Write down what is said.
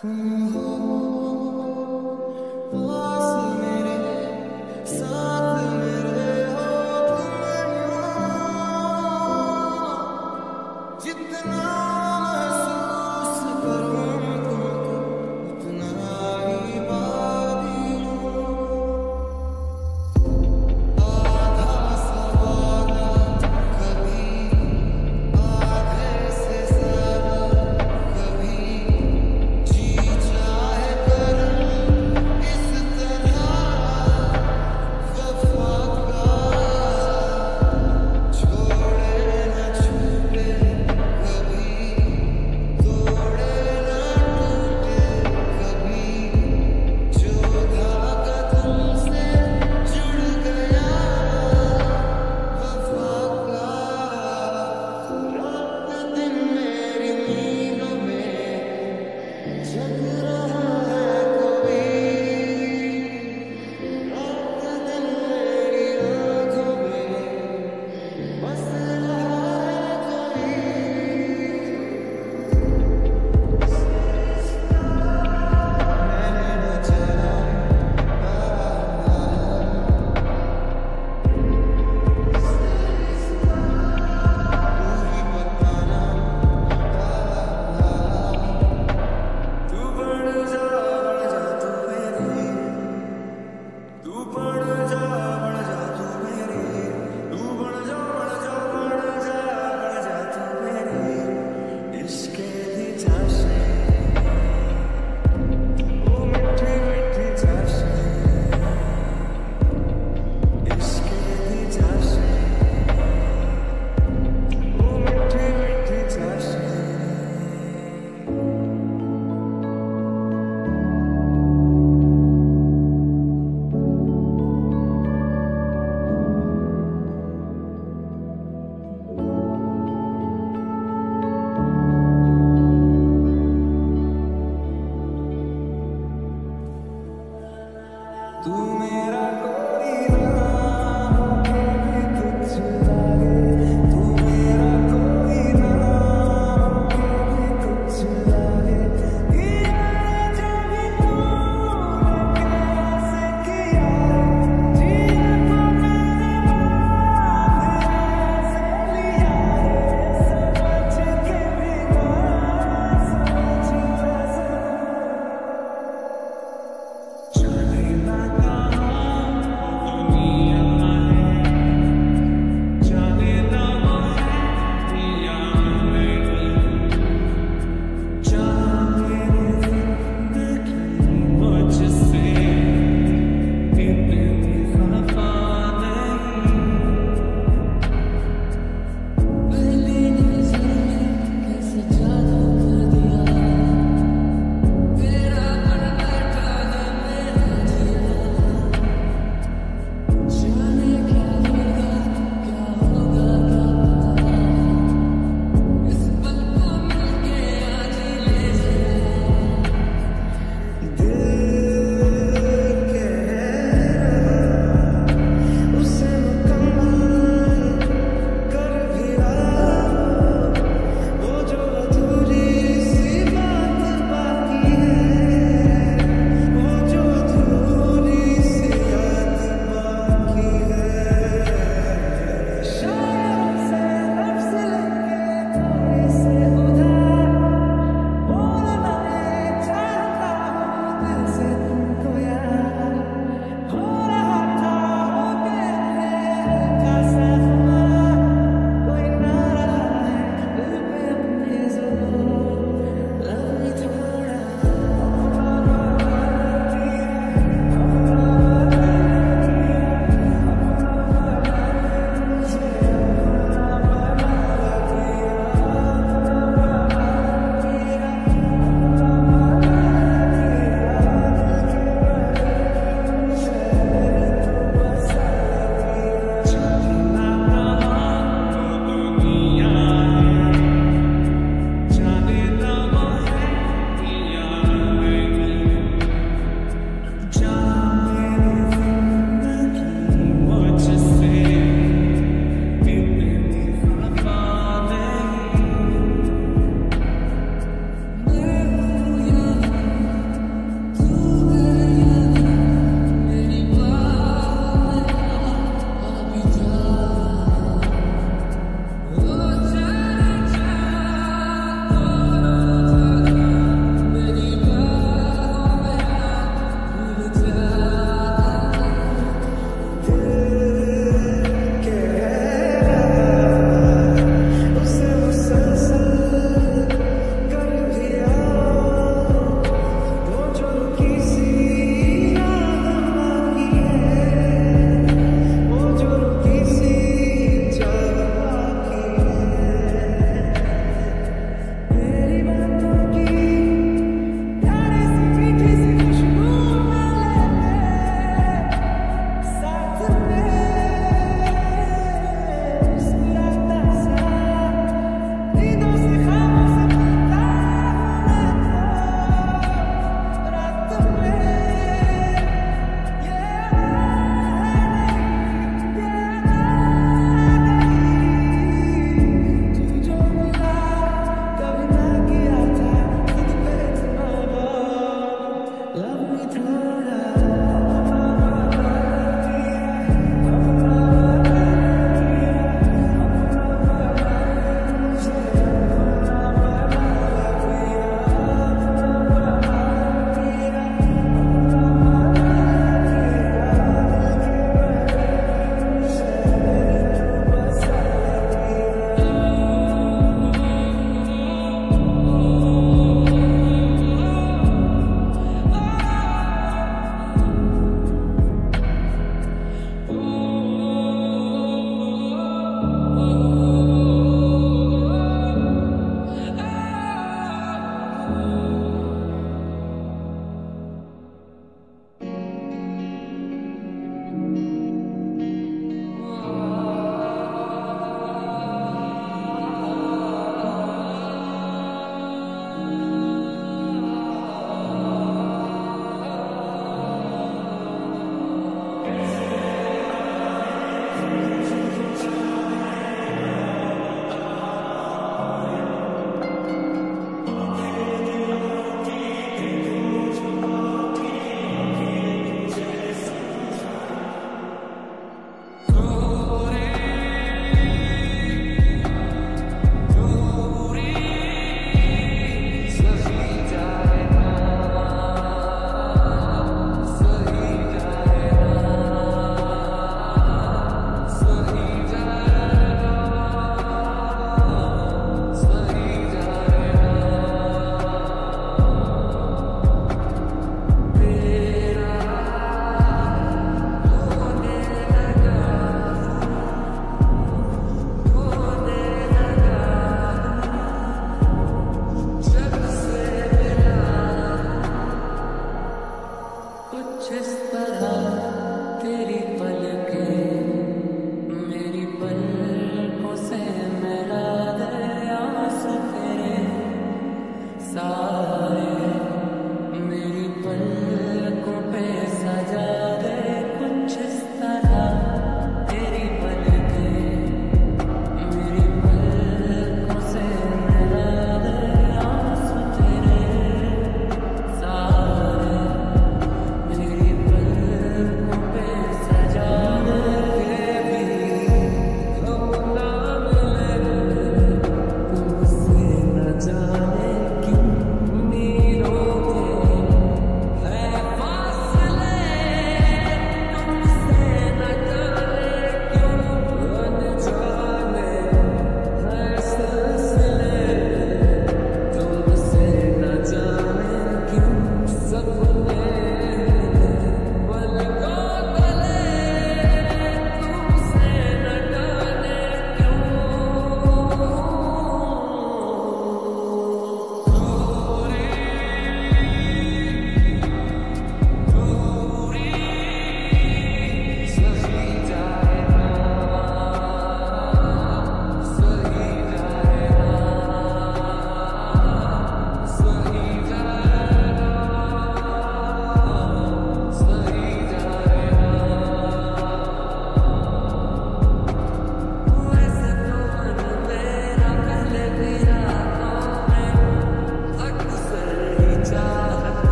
Oh,